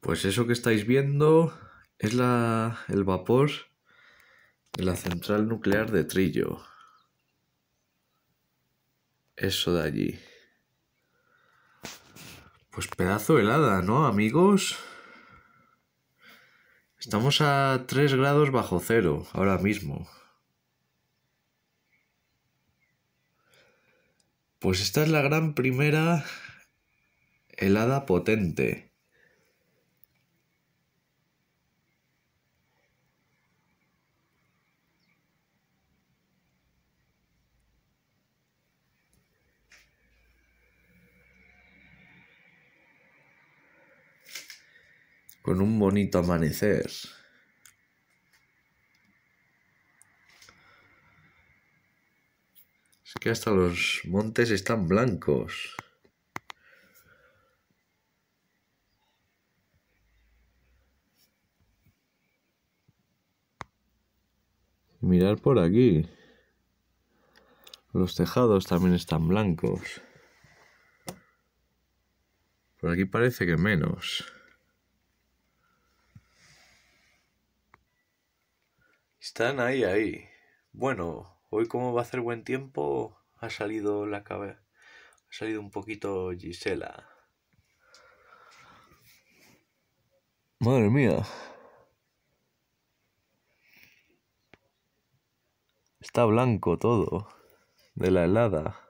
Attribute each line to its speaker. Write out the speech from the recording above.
Speaker 1: Pues eso que estáis viendo es la, el vapor de la central nuclear de Trillo. Eso de allí. Pues pedazo helada, ¿no, amigos? Estamos a 3 grados bajo cero ahora mismo. Pues esta es la gran primera helada potente. Con un bonito amanecer. Es que hasta los montes están blancos. Mirar por aquí. Los tejados también están blancos. Por aquí parece que menos. Están ahí, ahí. Bueno, hoy como va a hacer buen tiempo, ha salido la cabeza. Ha salido un poquito Gisela. Madre mía. Está blanco todo. De la helada.